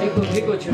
Ecco, ecco, ci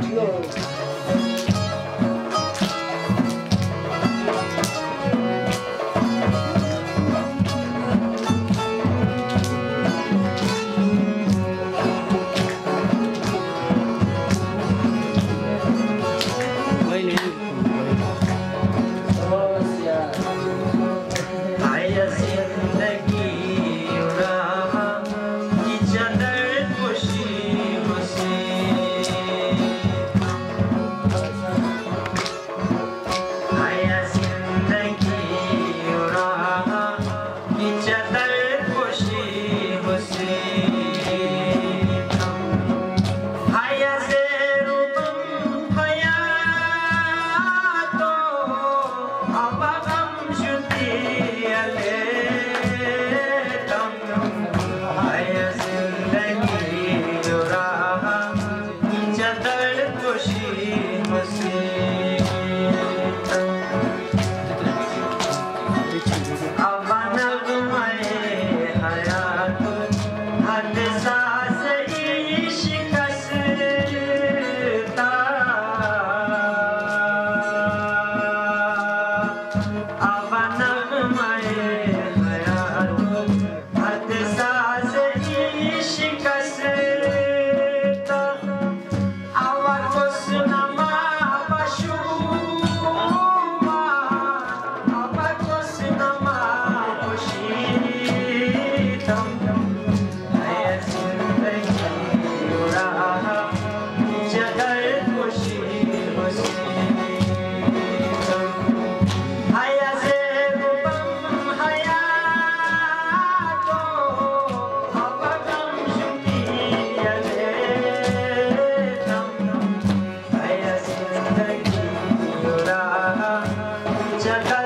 Shut up.